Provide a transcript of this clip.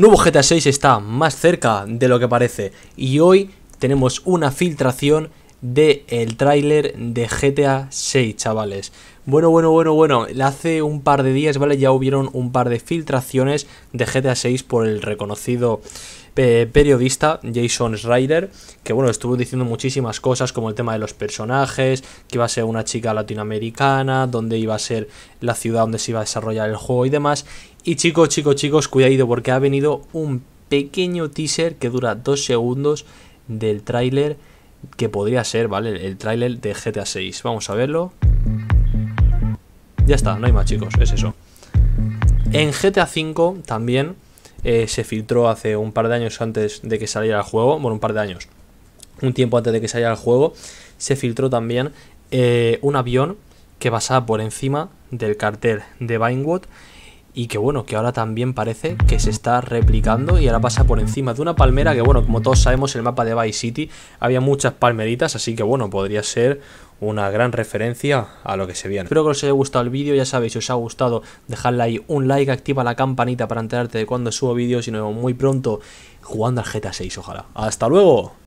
Nuevo GTA 6 está más cerca de lo que parece y hoy tenemos una filtración del el tráiler de GTA 6, chavales. Bueno, bueno, bueno, bueno, hace un par de días, ¿vale? Ya hubieron un par de filtraciones de GTA 6 por el reconocido eh, periodista Jason Ryder, que bueno, estuvo diciendo muchísimas cosas como el tema de los personajes, que iba a ser una chica latinoamericana, donde iba a ser la ciudad donde se iba a desarrollar el juego y demás. Y chicos, chicos, chicos, cuidado porque ha venido un pequeño teaser que dura dos segundos del tráiler que podría ser, ¿vale? El tráiler de GTA 6. Vamos a verlo. Ya está, no hay más chicos, es eso. En GTA 5 también eh, se filtró hace un par de años antes de que saliera el juego, bueno, un par de años, un tiempo antes de que saliera el juego, se filtró también eh, un avión que pasaba por encima del cartel de Vinewood y que bueno, que ahora también parece que se está replicando y ahora pasa por encima de una palmera que bueno, como todos sabemos el mapa de Vice City había muchas palmeritas, así que bueno, podría ser una gran referencia a lo que se viene. Espero que os haya gustado el vídeo, ya sabéis, si os ha gustado, dejadle ahí un like, activa la campanita para enterarte de cuando subo vídeos y nos vemos muy pronto jugando al GTA 6, ojalá. ¡Hasta luego!